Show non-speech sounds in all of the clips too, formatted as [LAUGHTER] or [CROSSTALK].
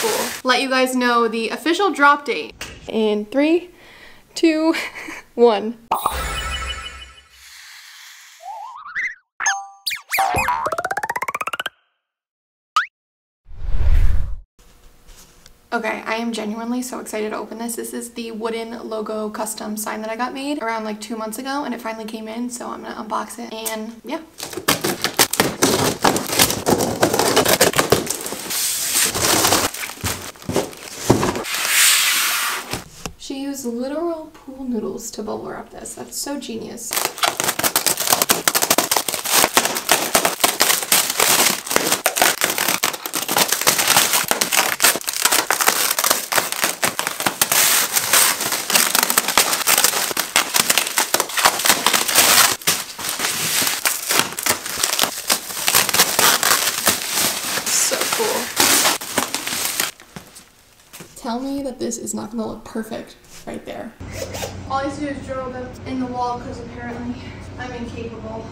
cool. Let you guys know the official drop date. In three, two, [LAUGHS] one. Okay, I am genuinely so excited to open this. This is the wooden logo custom sign that I got made around like two months ago and it finally came in, so I'm gonna unbox it and yeah. She used noodles to bubble wrap this. That's so genius. So cool. Tell me that this is not gonna look perfect right there. All I used to do is drill them in the wall because apparently I'm incapable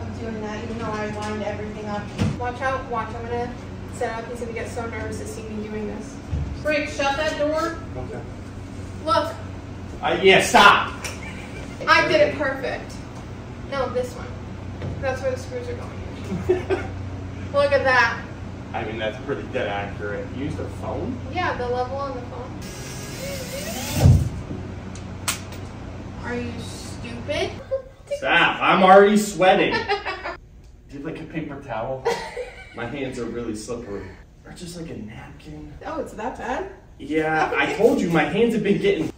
of doing that, even though I lined everything up. Watch out, watch, I'm gonna set up. He's gonna get so nervous to see me doing this. Rick, shut that door. Okay. Look, Uh, yeah, stop. I did it perfect. No, this one. That's where the screws are going. [LAUGHS] Look at that. I mean, that's pretty dead accurate. Use the phone? Yeah, the level on the phone. Are you stupid? Stop. I'm already sweating. [LAUGHS] Do you have like a paper towel? [LAUGHS] My hands are really slippery. Or just like a napkin? Oh, it's that bad? Yeah, [LAUGHS] I told you my hands have been getting.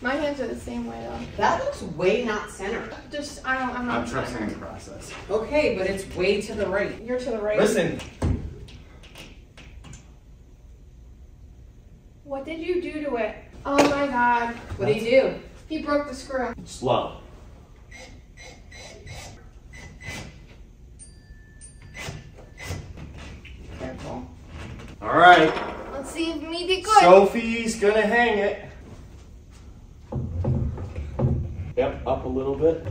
My hands are the same way though. That looks way not centered. Just I don't. I'm not. I'm trusting trying. the process. Okay, but it's way to the right. You're to the right. Listen, What did you do to it? Oh my god. What do you do? He broke the screw. slow. Careful. All right. Let's see if me did good. Sophie's gonna hang it. Yep, up a little bit.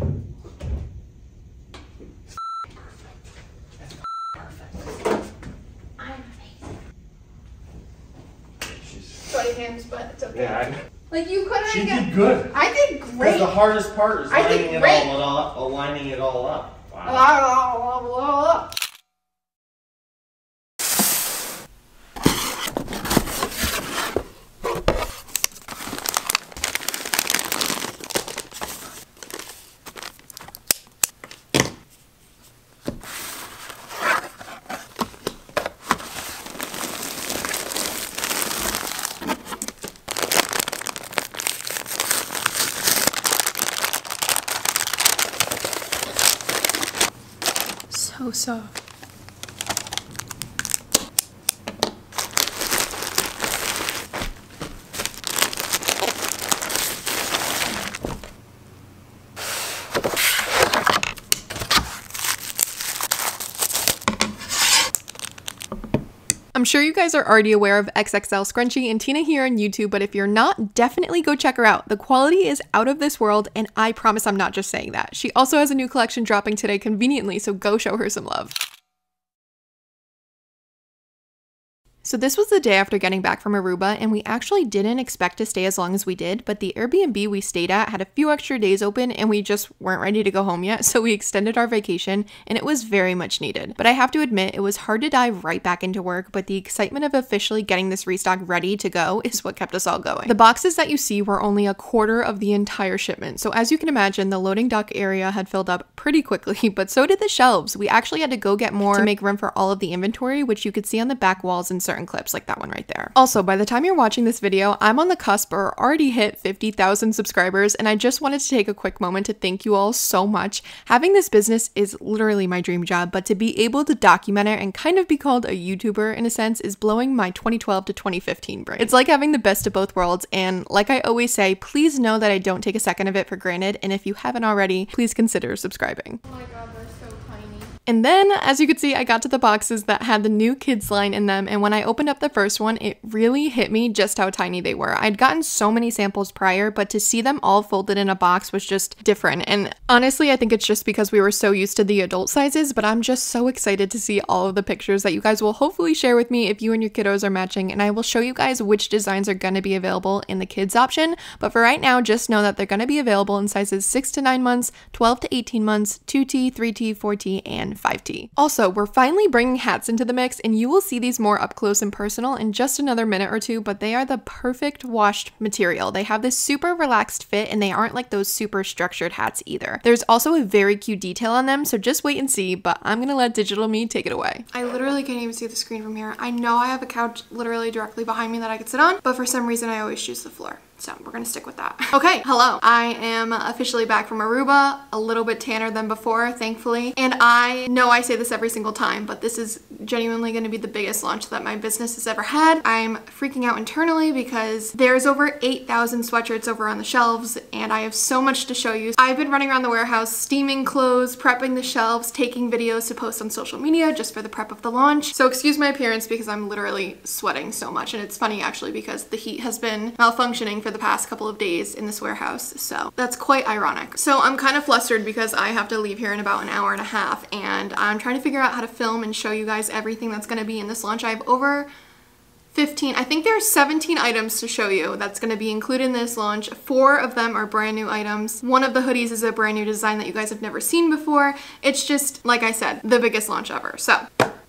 I'm She's, sweaty hands, but it's okay. yeah, Like you couldn't she did good. I did great. the hardest part is lining it all up, aligning it all up. Wow. So soft. Sure you guys are already aware of XXL Scrunchy and Tina here on YouTube, but if you're not, definitely go check her out. The quality is out of this world, and I promise I'm not just saying that. She also has a new collection dropping today conveniently, so go show her some love. So this was the day after getting back from Aruba, and we actually didn't expect to stay as long as we did, but the Airbnb we stayed at had a few extra days open and we just weren't ready to go home yet, so we extended our vacation and it was very much needed. But I have to admit, it was hard to dive right back into work, but the excitement of officially getting this restock ready to go [LAUGHS] is what kept us all going. The boxes that you see were only a quarter of the entire shipment, so as you can imagine, the loading dock area had filled up pretty quickly, [LAUGHS] but so did the shelves. We actually had to go get more to make room for all of the inventory, which you could see on the back walls in certain clips like that one right there. Also, by the time you're watching this video, I'm on the cusp or already hit 50,000 subscribers, and I just wanted to take a quick moment to thank you all so much. Having this business is literally my dream job, but to be able to document it and kind of be called a YouTuber in a sense is blowing my 2012 to 2015 brain. It's like having the best of both worlds, and like I always say, please know that I don't take a second of it for granted, and if you haven't already, please consider subscribing. Oh my god, they're so tiny. And then, as you could see, I got to the boxes that had the new kids line in them. And when I opened up the first one, it really hit me just how tiny they were. I'd gotten so many samples prior, but to see them all folded in a box was just different. And honestly, I think it's just because we were so used to the adult sizes, but I'm just so excited to see all of the pictures that you guys will hopefully share with me if you and your kiddos are matching. And I will show you guys which designs are going to be available in the kids option. But for right now, just know that they're going to be available in sizes 6 to 9 months, 12 to 18 months, 2T, 3T, 4T, and 5T. Also, we're finally bringing hats into the mix, and you will see these more up close and personal in just another minute or two, but they are the perfect washed material. They have this super relaxed fit, and they aren't like those super structured hats either. There's also a very cute detail on them, so just wait and see, but I'm gonna let Digital Me take it away. I literally can't even see the screen from here. I know I have a couch literally directly behind me that I could sit on, but for some reason I always choose the floor. So we're gonna stick with that. [LAUGHS] Okay, hello. I am officially back from Aruba, a little bit tanner than before, thankfully. And I know I say this every single time, but this is genuinely gonna be the biggest launch that my business has ever had. I'm freaking out internally because there's over 8,000 sweatshirts over on the shelves and I have so much to show you. I've been running around the warehouse, steaming clothes, prepping the shelves, taking videos to post on social media just for the prep of the launch. So excuse my appearance because I'm literally sweating so much. And it's funny actually because the heat has been malfunctioning for the past couple of days in this warehouse, so that's quite ironic. So I'm kind of flustered because I have to leave here in about an hour and a half, and I'm trying to figure out how to film and show you guys everything that's going to be in this launch. I have over 15, I think there's 17 items to show you that's going to be included in this launch. Four of them are brand new items. One of the hoodies is a brand new design that you guys have never seen before. It's just, like I said, the biggest launch ever. So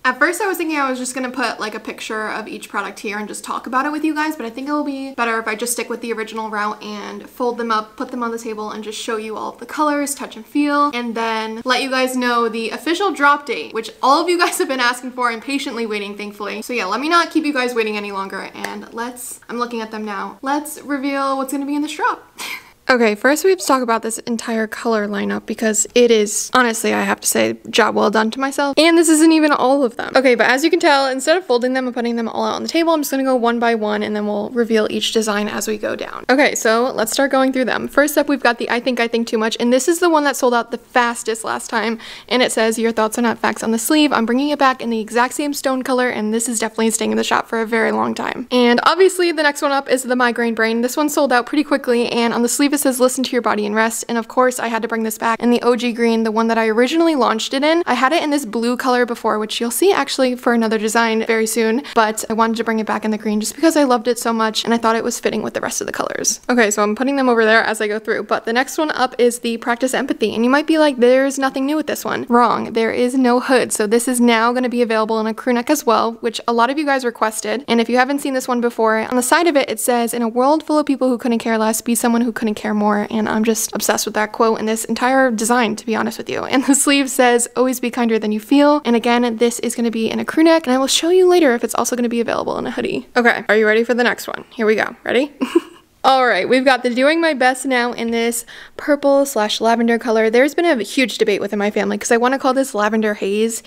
at first I was thinking I was just gonna put like a picture of each product here and just talk about it with you guys, but I think it will be better if I just stick with the original route and fold them up, put them on the table and just show you all the colors, touch and feel, and then let you guys know the official drop date, which all of you guys have been asking for and patiently waiting, thankfully. So yeah, let me not keep you guys waiting any longer and let's, I'm looking at them now, let's reveal what's gonna be in this drop. [LAUGHS] Okay, first we have to talk about this entire color lineup because it is, honestly, I have to say, job well done to myself. And this isn't even all of them. Okay, but as you can tell, instead of folding them and putting them all out on the table, I'm just gonna go one by one and then we'll reveal each design as we go down. Okay, so let's start going through them. First up, we've got the I Think I Think Too Much, and this is the one that sold out the fastest last time, and it says, your thoughts are not facts on the sleeve. I'm bringing it back in the exact same stone color, and this is definitely staying in the shop for a very long time. And obviously, the next one up is the Migraine Brain. This one sold out pretty quickly, and on the sleeve it says, listen to your body and rest. And of course, I had to bring this back in the OG green, the one that I originally launched it in. I had it in this blue color before, which you'll see actually for another design very soon, but I wanted to bring it back in the green just because I loved it so much and I thought it was fitting with the rest of the colors. Okay, so I'm putting them over there as I go through, but the next one up is the Practice Empathy. And you might be like, there's nothing new with this one. Wrong, there is no hood. So this is now gonna be available in a crew neck as well, which a lot of you guys requested. And if you haven't seen this one before, on the side of it, it says, in a world full of people who couldn't care less, be someone who couldn't care more. And I'm just obsessed with that quote and this entire design, to be honest with you. And the sleeve says, always be kinder than you feel. And again, this is gonna be in a crew neck and I will show you later if it's also gonna be available in a hoodie. Okay, are you ready for the next one? Here we go, ready? [LAUGHS] All right, we've got the Doing My Best now in this purple slash lavender color. There's been a huge debate within my family because I want to call this Lavender Haze,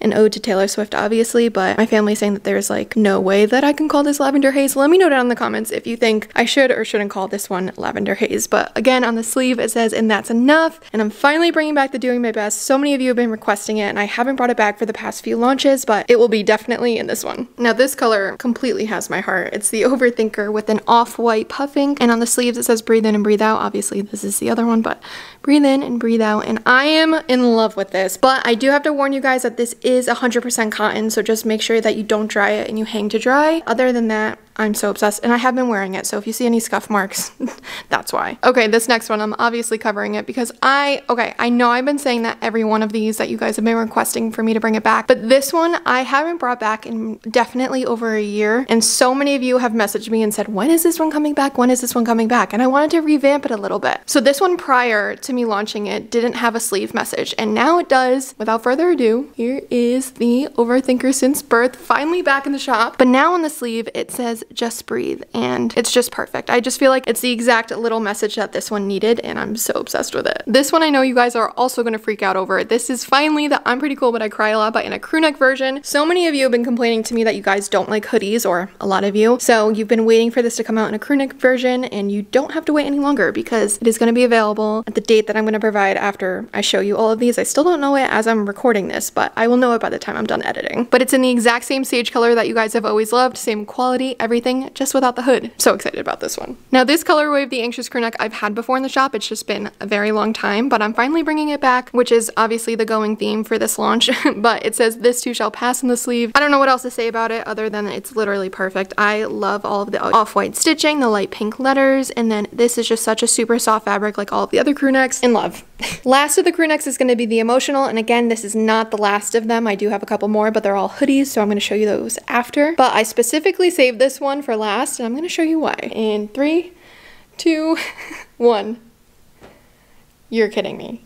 an ode to Taylor Swift, obviously, but my family's saying that there's like no way that I can call this Lavender Haze. Let me know down in the comments if you think I should or shouldn't call this one Lavender Haze. But again, on the sleeve it says, and that's enough. And I'm finally bringing back the Doing My Best. So many of you have been requesting it, and I haven't brought it back for the past few launches, but it will be definitely in this one. Now, this color completely has my heart. It's the Overthinker with an off-white and on the sleeves it says breathe in and breathe out. Obviously, this is the other one, but breathe in and breathe out. And I am in love with this, but I do have to warn you guys that this is 100% cotton, so just make sure that you don't dry it and you hang to dry. Other than that, I'm so obsessed and I have been wearing it. So if you see any scuff marks, [LAUGHS] that's why. Okay, this next one, I'm obviously covering it because I, okay, I know I've been saying that every one of these that you guys have been requesting for me to bring it back, but this one I haven't brought back in definitely over a year. And so many of you have messaged me and said, when is this one coming back? When is this one coming back? And I wanted to revamp it a little bit. So this one prior to me launching it didn't have a sleeve message and now it does. Without further ado, here is the Overthinker Since Birth finally back in the shop. But now on the sleeve, it says just breathe and it's just perfect. I just feel like it's the exact little message that this one needed and I'm so obsessed with it. This one I know you guys are also going to freak out over. This is finally the I'm Pretty Cool But I Cry A Lot but in a crew neck version. So many of you have been complaining to me that you guys don't like hoodies or a lot of you. So you've been waiting for this to come out in a crew neck version and you don't have to wait any longer because it is going to be available at the date that I'm going to provide after I show you all of these. I still don't know it as I'm recording this, but I will know it by the time I'm done editing. But it's in the exact same sage color that you guys have always loved, same quality, everything, just without the hood. So excited about this one. Now this colorway of the Anxious crew neck I've had before in the shop. It's just been a very long time, but I'm finally bringing it back, which is obviously the going theme for this launch, [LAUGHS] but it says this too shall pass in the sleeve. I don't know what else to say about it other than it's literally perfect. I love all of the off-white stitching, the light pink letters, and then this is just such a super soft fabric like all of the other crew necks. In love. Last of the crew necks is going to be the emotional, and again, this is not the last of them. I do have a couple more, but they're all hoodies, so I'm going to show you those after. But I specifically saved this one for last, and I'm going to show you why. In three, two, [LAUGHS] one. You're kidding me.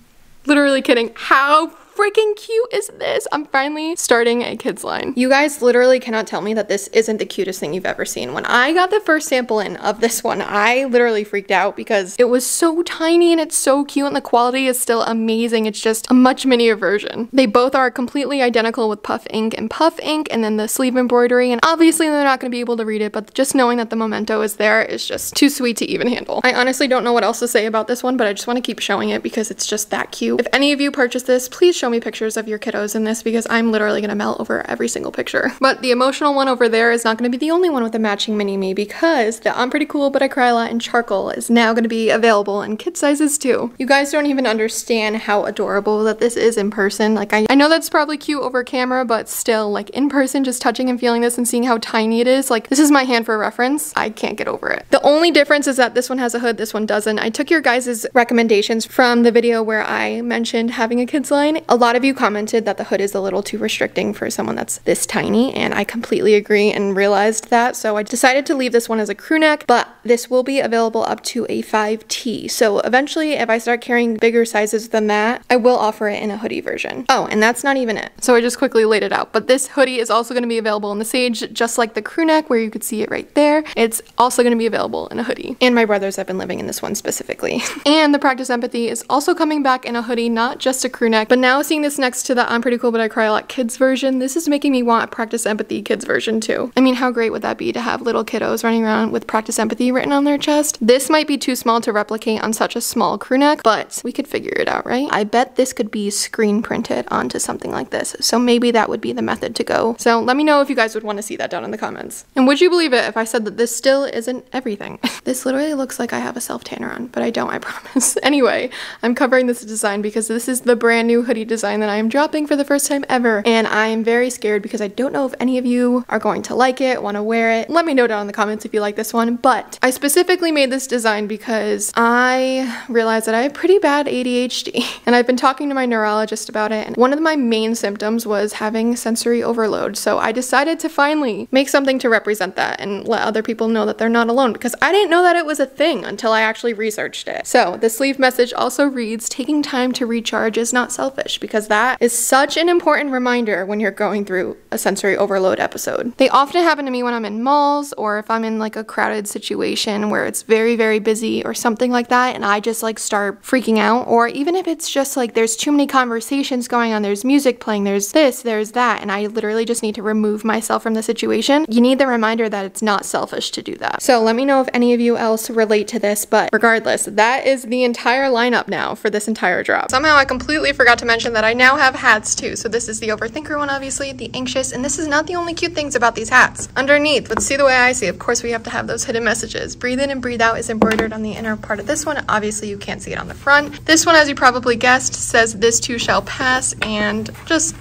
Literally kidding. How freaking cute is this? I'm finally starting a kids line. You guys literally cannot tell me that this isn't the cutest thing you've ever seen. When I got the first sample in of this one, I literally freaked out because it was so tiny and it's so cute and the quality is still amazing. It's just a much minier version. They both are completely identical with puff ink and puff ink and then the sleeve embroidery and obviously they're not going to be able to read it but just knowing that the memento is there is just too sweet to even handle. I honestly don't know what else to say about this one but I just want to keep showing it because it's just that cute. If any of you purchase this, please show me pictures of your kiddos in this because I'm literally gonna melt over every single picture. But the emotional one over there is not gonna be the only one with a matching mini me because the I'm Pretty Cool But I Cry A Lot in Charcoal is now gonna be available in kid sizes too. You guys don't even understand how adorable that this is in person. Like I, I know that's probably cute over camera, but still like in person, just touching and feeling this and seeing how tiny it is, like this is my hand for reference. I can't get over it. The only difference is that this one has a hood, this one doesn't. I took your guys' recommendations from the video where I mentioned having a kids line. A lot of you commented that the hood is a little too restricting for someone that's this tiny, and I completely agree and realized that. So I decided to leave this one as a crew neck, but this will be available up to a 5T. So eventually, if I start carrying bigger sizes than that, I will offer it in a hoodie version. Oh, and that's not even it. So I just quickly laid it out. But this hoodie is also going to be available in the Sage, just like the crew neck, where you could see it right there. It's also going to be available in a hoodie. And my brothers have been living in this one specifically. [LAUGHS] and the Practice Empathy is also coming back in a hoodie, not just a crew neck, but now seeing this next to the I'm Pretty Cool But I Cry A Lot kids version, this is making me want Practice Empathy kids version too. I mean, how great would that be to have little kiddos running around with Practice Empathy written on their chest? This might be too small to replicate on such a small crew neck, but we could figure it out, right? I bet this could be screen printed onto something like this, so maybe that would be the method to go. So let me know if you guys would want to see that down in the comments. And would you believe it if I said that this still isn't everything? [LAUGHS] this literally looks like I have a self-tanner on, but I don't, I [LAUGHS] promise. anyway, I'm covering this design because this is the brand new hoodie design that I am dropping for the first time ever, and I am very scared because I don't know if any of you are going to like it, want to wear it. Let me know down in the comments if you like this one, but I specifically made this design because I realized that I have pretty bad ADHD, [LAUGHS] and I've been talking to my neurologist about it, and one of my main symptoms was having sensory overload, so I decided to finally make something to represent that and let other people know that they're not alone, because I didn't know that it was a thing until I actually researched it. So the sleeve message also reads, taking time to recharge is not selfish, because that is such an important reminder when you're going through a sensory overload episode. They often happen to me when I'm in malls or if I'm in like a crowded situation where it's very, very busy or something like that, and I just like start freaking out, or even if it's just like there's too many conversations going on, there's music playing, there's this, there's that, and I literally just need to remove myself from the situation. You need the reminder that it's not selfish to do that. So let me know if any of you else relate to this, but regardless, that is the entire lineup now for this entire drop. Somehow I completely forgot to mention that I now have hats too. So this is the overthinker one, obviously, the anxious, and this is not the only cute things about these hats. Underneath, let's see the way I see, of course we have to have those hidden messages. Breathe in and breathe out is embroidered on the inner part of this one. Obviously you can't see it on the front. This one, as you probably guessed, says this too shall pass, and just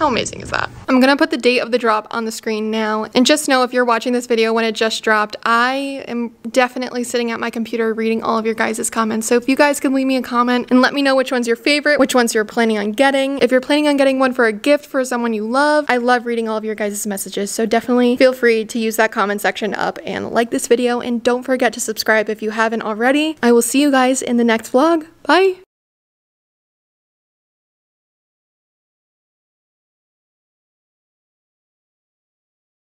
how amazing is that? I'm gonna put the date of the drop on the screen now. And just know if you're watching this video when it just dropped, I am definitely sitting at my computer reading all of your guys' comments. So if you guys can leave me a comment and let me know which one's your favorite, which ones you're planning on getting. If you're planning on getting one for a gift for someone you love, I love reading all of your guys' messages. So definitely feel free to use that comment section up and like this video. And don't forget to subscribe if you haven't already. I will see you guys in the next vlog. Bye!